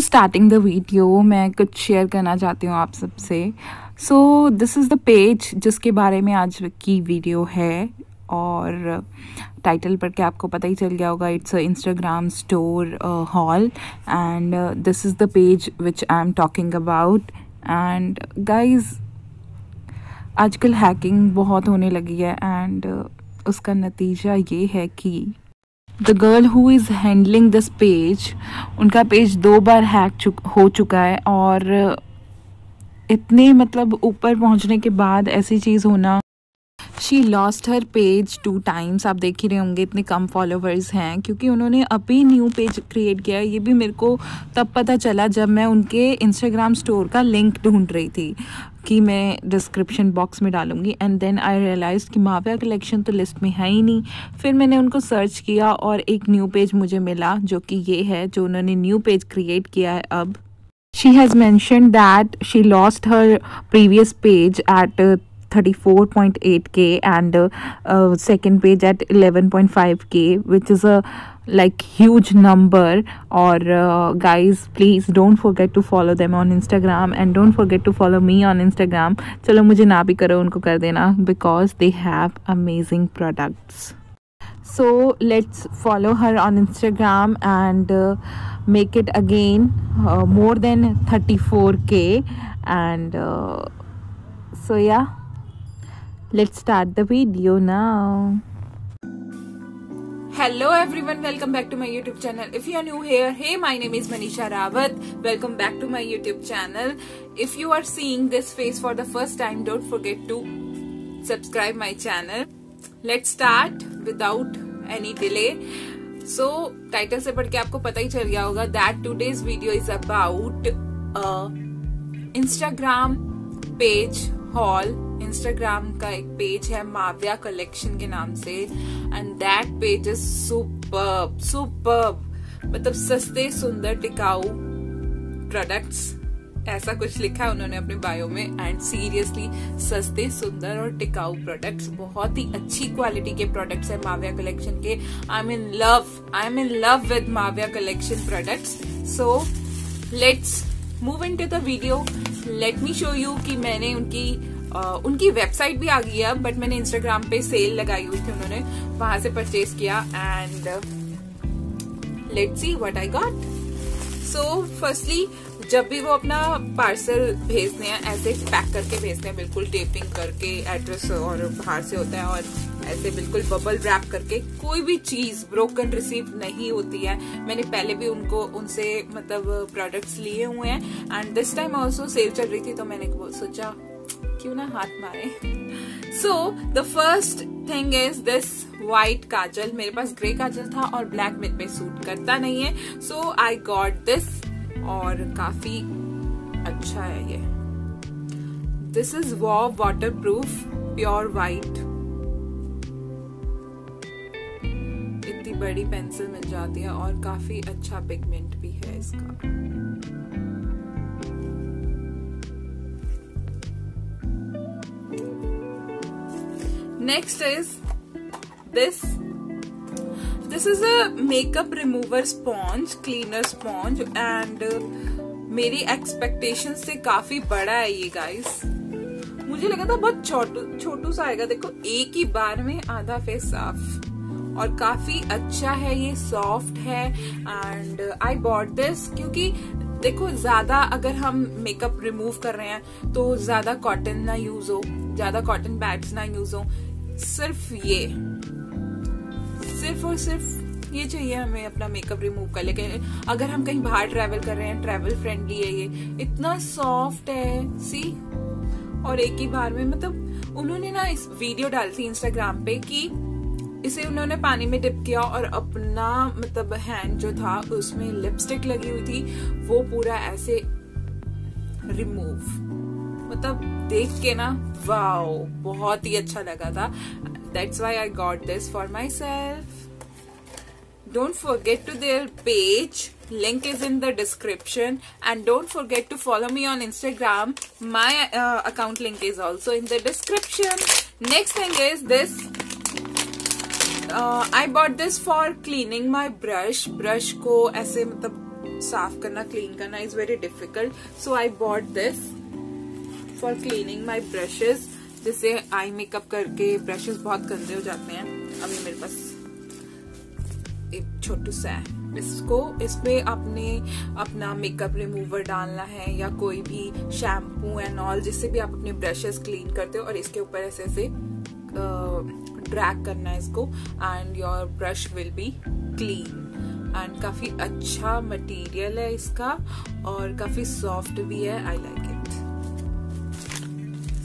Before starting the video मैं कुछ share करना चाहती हूँ आप सबसे। So this is the page जिसके बारे में आज की वीडियो है और टाइटल पर के आपको पता ही चल गया होगा it's a Instagram store haul and this is the page which I am talking about and guys आजकल हैकिंग बहुत होने लगी है एंड uh, उसका नतीजा ये है कि the girl who is handling this page उनका पेज दो बार हैक चुक, हो चुका है और इतने मतलब ऊपर पहुँचने के बाद ऐसी चीज़ होना she lost her page two times आप देख ही रहे होंगे इतने कम फॉलोवर्स हैं, क्योंकि उन्होंने अभी न्यू पेज क्रिएट किया ये भी मेरे को तब पता चला जब मैं उनके इंस्टाग्राम स्टोर का लिंक ढूंढ रही थी। कि मैं डिस्क्रिप्शन बॉक्स में डालूँगी एंड देन आई रियलाइज़ कि माविया कलेक्शन तो लिस्ट में है ही नहीं। फिर मैंने उनको सर्च किया और एक न्यू पेज मुझे मिला जो कि ये है जो उन्होंने न्यू पेज क्रिएट किया है अब। She has mention that she lost her previous page uh, 34.8k and uh, uh, second page at 11.5k which is a like huge number. Or uh, guys please don't forget to follow them on instagram and don't forget to follow me on instagram. chalo mujhe na bhi karo unko kar dena because they have amazing products. So let's follow her on instagram and uh, make it again uh, more than 34k and uh, so yeah let's start the video now hello everyone welcome back to my youtube channel if you are new here hey my name is manisha rawat welcome back to my youtube channel if you are seeing this face for the first time don't forget to subscribe my channel let's start without any delay so title se पढ़ के आपको पता ही चल गया होगा that today's video is about a instagram Haul Instagram का एक page है, माव्या कलेक्शन के नाम से। And that page is super super मतलब सस्ते, सुंदर, टिकाऊ प्रोडक्ट्स ऐसा कुछ लिखा है उन्होंने अपने बायो में। एंड सीरियसली सस्ते, सुंदर और टिकाऊ प्रोडक्ट्स बहुत ही अच्छी क्वालिटी के प्रोडक्ट्स है माव्या कलेक्शन के। I am in love I am in love with Mavya collection products so let's move into the video let me show you कि मैंने उनकी उनकी वेबसाइट भी आ गई है बट मैंने इंस्टाग्राम पे सेल लगाई हुई थी उन्होंने, वहाँ से परचेज किया and let see what I got so firstly जब भी वो अपना पार्सल भेजते हैं, ऐसे पैक करके भेजते हैं, बिल्कुल टेपिंग करके एड्रेस और बाहर से होता है और ऐसे बिल्कुल बबल रैप करके कोई भी चीज़ ब्रोकन रिसीव नहीं होती है। मैंने पहले भी उनको, उनसे मतलब प्रोडक्ट्स लिए हुए हैं। And this time also sale चल रही थी तो मैंने सोचा, क्यों ना हाथ मारे? So the first thing is this white kajal. मेरे पास ग्रे काजल था और ब्लैक मेरे पे सूट करता नहीं है। सो आई गॉट दिस और काफ़ी अच्छा है ये। दिस इज़ वॉ वाटर प्रूफ प्योर वाइट इतनी बड़ी पेंसिल मिल जाती है और काफ़ी अच्छा पिगमेंट भी है इसका। Next is this is a makeup remover sponge cleaner sponge and uh, मेरी एक्सपेक्टेशन से काफ़ी बड़ा है ये गाइस मुझे लगा था बहुत छोटू छोटू सा आएगा। देखो एक ही बार में आधा फेस साफ़। और काफ़ी अच्छा है ये सॉफ्ट है। एंड आई बॉट दिस क्योंकि देखो ज़्यादा अगर हम मेकअप रिमूव कर रहे हैं तो ज़्यादा कॉटन ना यूज़ हो ज़्यादा कॉटन बैग्स ना यूज़ हो। सिर्फ़ ये। सिर्फ़ और सिर्फ़ ये चाहिए हमें अपना मेकअप रिमूव कर लेकिन अगर हम कहीं बाहर ट्रेवल कर रहे हैं ट्रेवल फ्रेंडली है ये। इतना सॉफ्ट है सी और एक ही बार में मतलब उन्होंने ना इस वीडियो डाली थी इंस्टाग्राम पे कि इसे उन्होंने पानी में डिप किया और अपना मतलब हैंड जो था, उसमें लिपस्टिक लगी हुई थी, वो पूरा ऐसे रिमूव मतलब देख के ना वाओ बहुत ही अच्छा लगा था। That's why I got this for myself don't forget to their page link is in the description and don't forget to follow me on instagram my uh, account link is also in the description next thing is this uh, i bought this for cleaning my brush brush को ऐसे मतलब साफ़ करना clean करना is very difficult so I bought this for cleaning my brushes जिससे eye makeup करके brushes बहुत गंदे हो जाते हैं अभी मेरे पास छोटू सा है। इसको, इसमें अपने, अपना मेकअप रिमूवर डालना है या कोई भी शैम्पू एंड ऑल जिससे भी आप अपने ब्रशेस क्लीन करते हो और इसके ऊपर ऐसे ऐसे ड्रैग करना है इसको and your brush will be clean and काफ़ी अच्छा मटेरियल है इसका और काफ़ी सॉफ्ट भी है। I like it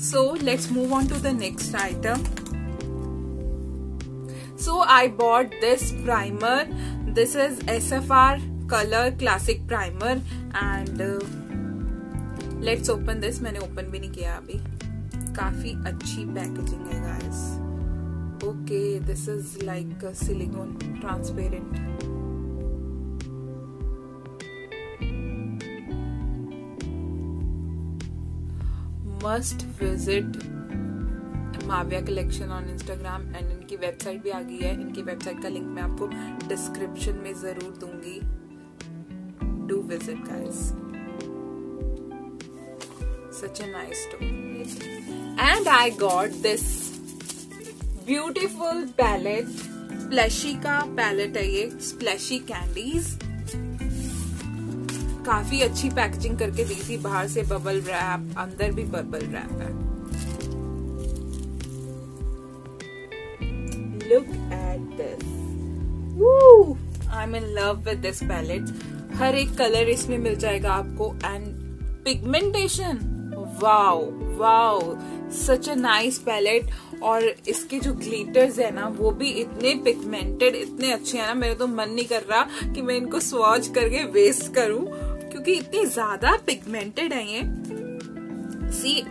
so let's move on to the next item so i bought this primer this is sfr color classic primer and uh, let's open this मैंने open भी नहीं किया अभी काफ़ी अच्छी पैकेजिंग है okay this is like a silicone transparent must visit Mavia collection on Instagram and इनकी website भी आ गई है। इनकी वेबसाइट का लिंक मैं आपको डिस्क्रिप्शन में ज़रूर दूँगी। Do visit guys such a nice and I got this beautiful palette Splashy का पैलेट है ये। स्प्लैशी कैंडीज काफ़ी अच्छी पैकेजिंग करके दी थी। बाहर से बबल रैप अंदर भी बबल रैप है। Look at this. Woo! I'm in love with this palette. हर एक कलर इसमें मिल जाएगा आपको and pigmentation wow wow such a nice palette और इसके जो ग्लिटर्स है ना, वो भी इतने पिगमेंटेड इतने अच्छे हैं ना, मेरे तो मन नहीं कर रहा कि मैं इनको स्वॉच करके वेस्ट करूँ, क्योंकि इतने ज़्यादा पिगमेंटेड है ये. सी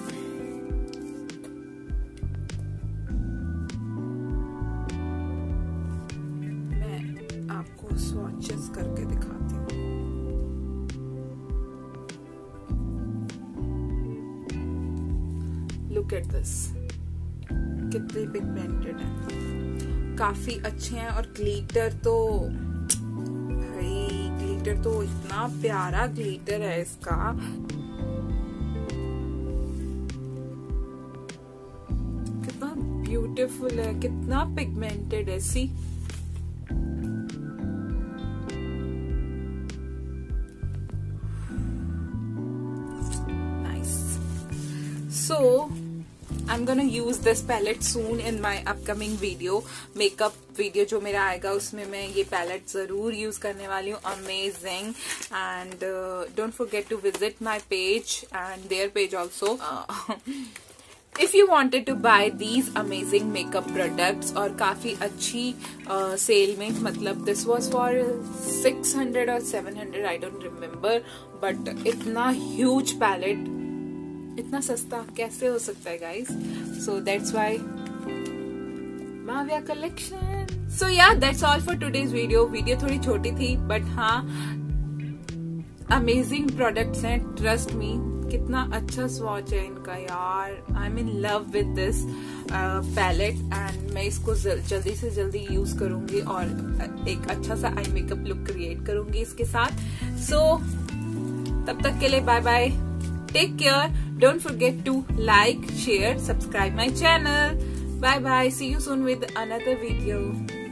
लुक एट दिस कितने पिगमेंटेड है। काफ़ी अच्छे हैं और ग्लीटर तो भाई ग्लीटर तो इतना प्यारा ग्लीटर है इसका। कितना ब्यूटीफुल है, कितना पिगमेंटेड है see so I am gonna use this palette soon in my upcoming video makeup video जो मेरा आएगा, उसमें मैं ये पैलेट ज़रूर यूज़ करने वाली हूँ। Amazing and don't forget to visit my page and their page also If you wanted to buy these amazing makeup products और काफ़ी अच्छी uh, सेल में मतलब this was for 600 or 700 I don't remember, but इतना huge palette इतना सस्ता कैसे हो सकता है guys so that's why Mavia collection so yeah that's all for today's video video थोड़ी छोटी थी बट हाँ अमेजिंग प्रोडक्ट्स हैं ट्रस्ट मी कितना अच्छा स्वॉच है इनका यार. I am in love with this palette and मैं इसको जल्दी से जल्दी यूज़ करूँगी और एक अच्छा सा आई मेकअप लुक क्रिएट करूँगी इसके साथ. सो so, तब तक के लिए bye bye Take care. Don't forget to like, share, subscribe my channel. Bye bye. See you soon with another video.